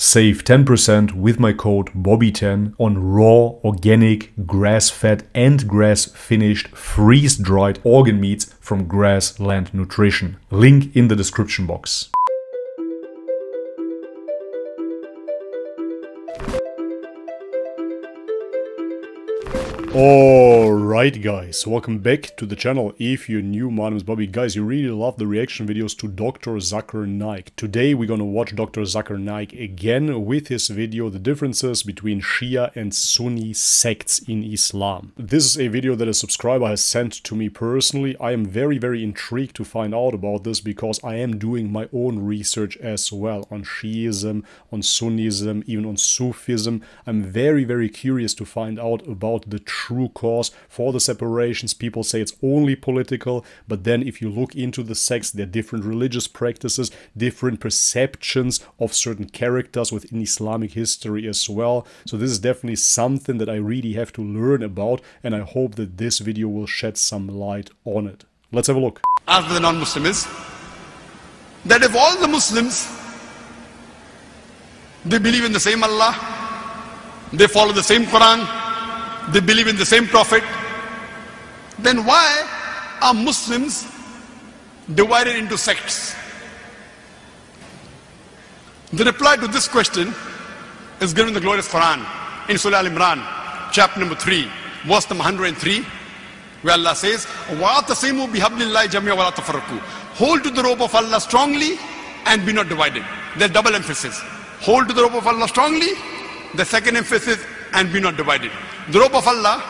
Save 10% with my code BOBBY10 on raw, organic, grass fed, and grass finished freeze dried organ meats from Grassland Nutrition. Link in the description box. Alright guys, welcome back to the channel. If you're new, my name is Bobby. Guys, you really love the reaction videos to Dr. Zakir Naik. Today we're gonna watch Dr. Zakir Naik again with his video The Differences Between Shia and Sunni Sects in Islam. This is a video that a subscriber has sent to me personally. I am very very intrigued to find out about this because I am doing my own research as well on Shiism, on Sunnism, even on Sufism. I'm very very curious to find out about the true cause for the separations. People say it's only political, but then if you look into the sects, there are different religious practices, different perceptions of certain characters within Islamic history as well. So this is definitely something that I really have to learn about, and I hope that this video will shed some light on it. Let's have a look. After the non-Muslim is that if all the Muslims they believe in the same Allah, they follow the same Quran, they believe in the same prophet, then why are Muslims divided into sects? The reply to this question is given in the glorious Quran in Surah Al-Imran, chapter number 3, verse number 103, where Allah says, وَاعْتَصِمُوا بِحَبْلِ اللَّهِ جَمِيعًا وَلَا تَفَرَّقُوا Hold to the rope of Allah strongly and be not divided. There's double emphasis. Hold to the rope of Allah strongly. The second emphasis, and be not divided. The rope of Allah,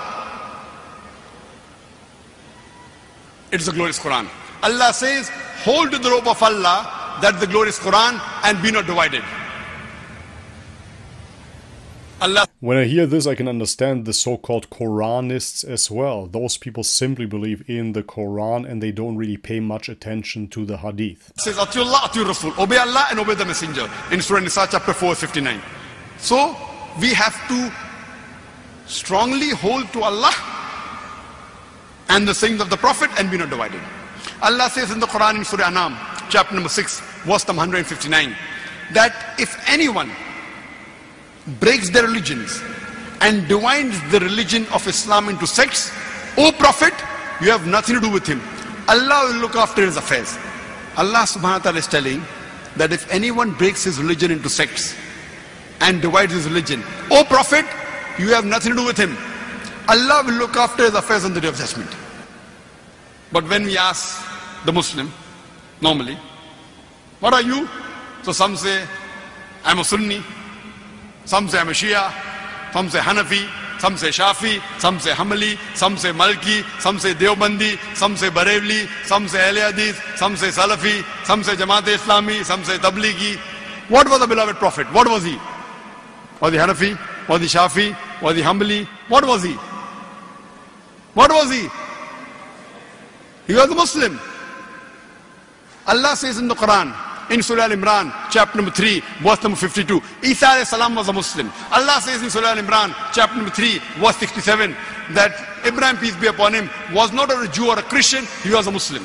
it is the glorious Quran. Allah says, hold to the rope of Allah, that's the glorious Quran, and be not divided. Allah. When I hear this, I can understand the so-called Quranists as well. Those people simply believe in the Quran and they don't really pay much attention to the Hadith. It says, Allah, Rasul. Obey Allah and obey the Messenger in Surah Nisa chapter 4, 59. So, we have to strongly hold to Allah and the sayings of the Prophet and be not divided. Allah says in the Quran in Surah Anam, chapter number 6, verse number 159, that if anyone breaks their religions and divides the religion of Islam into sects, O Prophet, you have nothing to do with him. Allah will look after his affairs. Allah subhanahu wa ta'ala is telling that if anyone breaks his religion into sects and divides his religion, O Prophet, you have nothing to do with him. Allah will look after his affairs on the day of judgment. But when we ask the Muslim, normally, what are you? So some say, I'm a Sunni. Some say I'm a Shia. Some say Hanafi. Some say Shafi. Some say Hanbali. Some say Malki. Some say Deobandi. Some say Barelvi. Some say Ahle. Some say Salafi. Some say Jamaat Islami. Some say Tablighi. What was the beloved Prophet? What was he? Was he Hanafi? Was he Shafi? Was he Hanbali? What was he? What was he? He was a Muslim. Allah says in the Quran, in Surah Al-Imran, chapter number 3, verse number 52, Isa was a Muslim. Allah says in Surah Al-Imran, chapter number 3, verse 67, that Ibrahim, peace be upon him, was not a Jew or a Christian, he was a Muslim.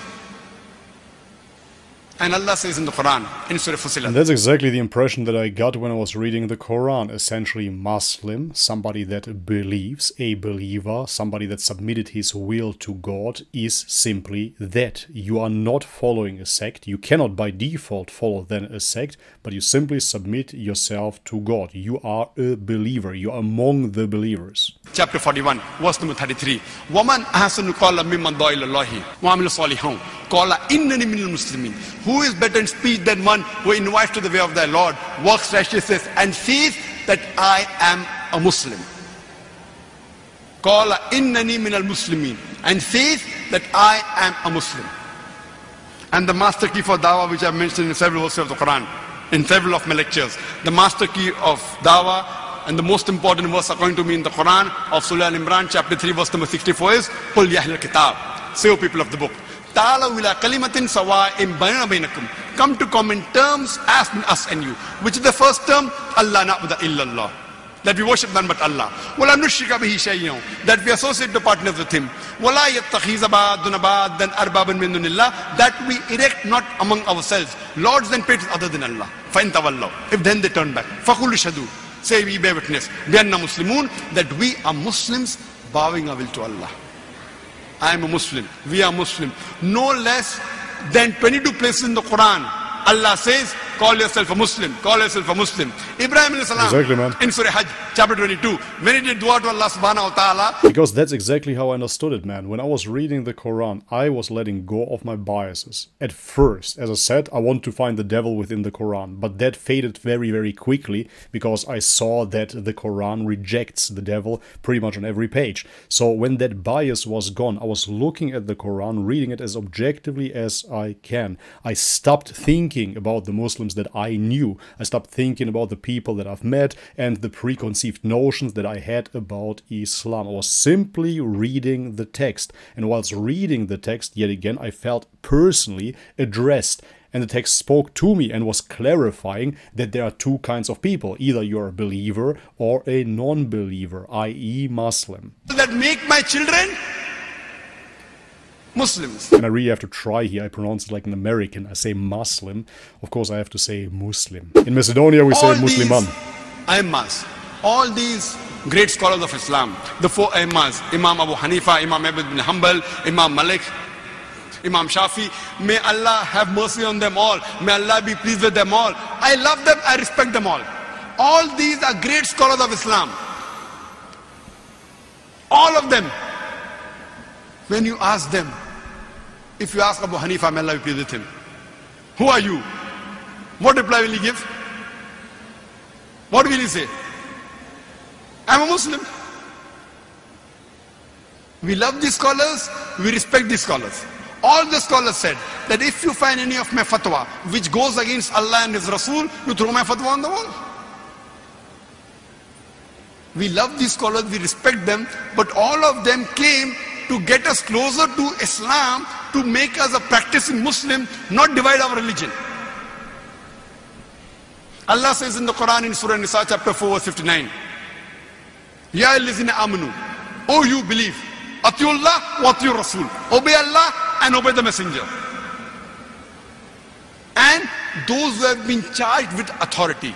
And Allah says in the Quran, in Surah Fussilat. And that's exactly the impression that I got when I was reading the Quran. Essentially, Muslim, somebody that believes, a believer, somebody that submitted his will to God, is simply that. You are not following a sect. You cannot by default follow then a sect, but you simply submit yourself to God. You are a believer. You are among the believers. Chapter 41, verse number 33. Woman ahsanu qala mimman salihun. Innani minal muslimin. Who is better in speech than one who invites to the way of their Lord, works righteousness, and says that I am a Muslim? Qala innani min al muslimin. And says that I am a Muslim. And the master key for dawah, which I've mentioned in several verses of the Quran, in several of my lectures, the master key of dawah and the most important verse according to me in the Quran of Surah Al-Imran chapter 3 verse number 64 is Qul ya kitab Say O people of the book Ta'ala ila kalimatin sawa in bainakum. Come to common terms Ask in us and you. Which is the first term? Allah na'budu illallah. That we worship none but Allah. Wala nushrika bihi shay'un. That we associate the partners with Him. Wala yattakhiza ba'dun ba'dan arbabin min dunillah. That we erect not among ourselves. Lords and patrons other than Allah. Fa'in tawallaw. If then they turn back. Fakulu shadu. Say we bear witness. We are Muslimun. That we are Muslims bowing our will to Allah. I am a Muslim. We are Muslim. No less than 22 places in the Quran. Allah says, call yourself a Muslim. Call yourself a Muslim. Ibrahim salam Exactly, man. in Surah Hajj, chapter 22, when he did dua to Allah subhanahu wa ta'ala, Because that's exactly how I understood it, man. When I was reading the Quran, I was letting go of my biases. At first, as I said, I want to find the devil within the Quran, but that faded very, very quickly because I saw that the Quran rejects the devil pretty much on every page. So when that bias was gone, I was looking at the Quran, reading it as objectively as I can. I stopped thinking about the Muslims that I knew. I stopped thinking about the people that I've met and the preconceived notions that I had about Islam. I was simply reading the text. And whilst reading the text, yet again, I felt personally addressed. And the text spoke to me and was clarifying that there are two kinds of people either you're a believer or a non believer, i.e., Muslim. that make my children Muslims. And I really have to try here. I pronounce it like an American. I say Muslim. Of course, I have to say Muslim. In Macedonia, we say All Musliman. these Aimmas, all these great scholars of Islam, the four Aimmas, Imam Abu Hanifa, Imam Ahmad bin Hanbal, Imam Malik, Imam Shafi, may Allah have mercy on them all. May Allah be pleased with them all. I love them, I respect them all. All these are great scholars of Islam. All of them. When you ask them, if you ask Abu Hanifa, may Allah be with him, who are you? What reply will he give? What will he say? I'm a Muslim. We love these scholars, we respect these scholars. All the scholars said that if you find any of my fatwa which goes against Allah and His Rasul, you throw my fatwa on the wall. We love these scholars, we respect them, but all of them came to get us closer to Islam, to make us a practicing Muslim, not divide our religion. Allah says in the Quran in Surah Nisa chapter 4 verse 59, Ya allazina amanu, O you believe, Atiullah wa Atiur Rasul. Obey Allah and obey the messenger. And those who have been charged with authority,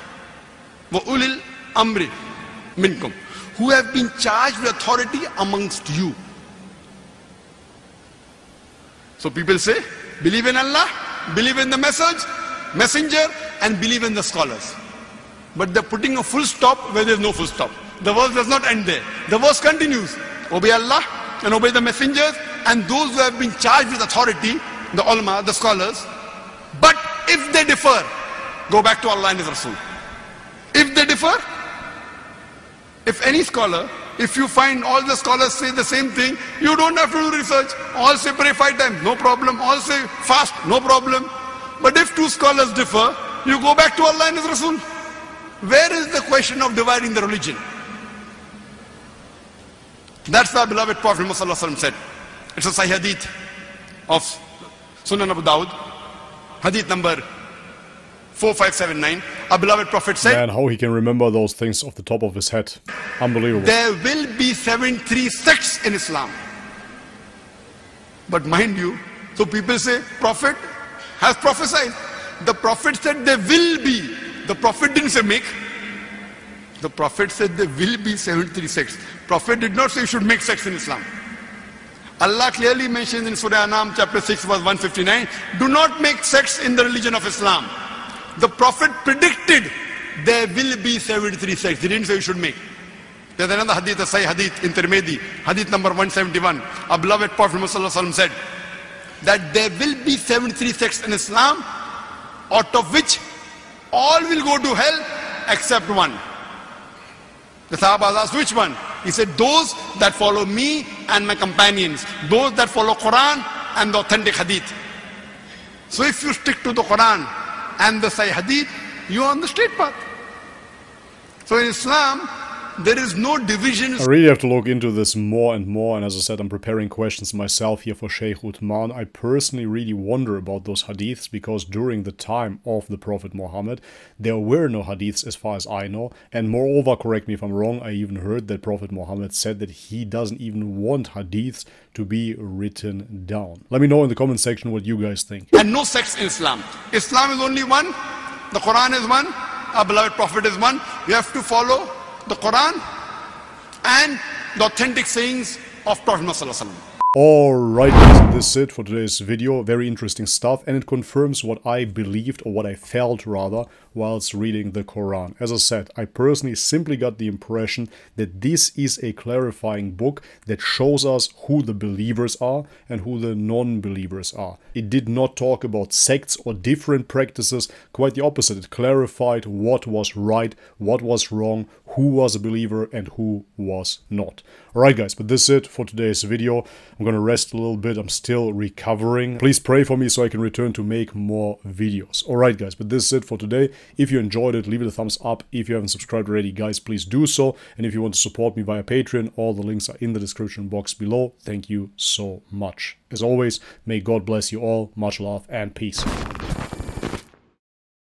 wa ulil amri minkum, who have been charged with authority amongst you. So people say, believe in Allah, believe in the message, messenger, and believe in the scholars. But they're putting a full stop where there's no full stop. The verse does not end there. The verse continues. Obey Allah and obey the messengers and those who have been charged with authority, the ulama, the scholars. But if they differ, go back to Allah and His Rasul. If they differ, if any scholar, if you find all the scholars say the same thing, you don't have to do research. All say pray five times, no problem. All say fast, no problem. But if two scholars differ, you go back to Allah and His Rasul. Where is the question of dividing the religion? That's our beloved Prophet Muhammad said. It's a Sahih Hadith of Sunan Abu Dawud, Hadith number 4579. Our beloved Prophet said, Man, how he can remember those things off the top of his head. Unbelievable. There will be 73 sects in Islam. But mind you, so people say, Prophet has prophesied. The Prophet said there will be. The Prophet didn't say make. The Prophet said there will be 73 sects. Prophet did not say you should make sects in Islam. Allah clearly mentions in Surah Anam chapter 6 verse 159, do not make sects in the religion of Islam. The Prophet predicted there will be 73 sects. He didn't say you should make. There's another hadith, a Sahih hadith in Tirmidhi, hadith number 171. Our beloved Prophet Muhammad said that there will be 73 sects in Islam, out of which all will go to hell except one. The Sahabas asked, which one? He said, those that follow me and my companions, those that follow Quran and the authentic hadith. So if you stick to the Quran and the Sahih hadith, you are on the straight path. So in Islam, there is no division. I really have to look into this more and more, and as I said, I'm preparing questions myself here for Sheikh Uthman. I personally really wonder about those hadiths because during the time of the Prophet Muhammad, there were no hadiths as far as I know, and moreover, correct me if I'm wrong, I even heard that Prophet Muhammad said that he doesn't even want hadiths to be written down. Let me know in the comment section what you guys think. And no sects in Islam. Islam is only one, the Quran is one, our beloved Prophet is one. We have to follow the Quran and the authentic sayings of Prophet Muhammad. Alright this is it for today's video. Very interesting stuff and it confirms what I believed or what I felt rather whilst reading the Quran. As I said, I personally simply got the impression that this is a clarifying book that shows us who the believers are and who the non-believers are. It did not talk about sects or different practices, quite the opposite. It clarified what was right, what was wrong, who was a believer and who was not. Alright guys, but this is it for today's video. I'm gonna rest a little bit, I'm still recovering. Please pray for me so I can return to make more videos. Alright guys, but this is it for today. If you enjoyed it, leave it a thumbs up. If you haven't subscribed already, guys, please do so. And if you want to support me via Patreon, all the links are in the description box below. Thank you so much. As always, may God bless you all. Much love and peace.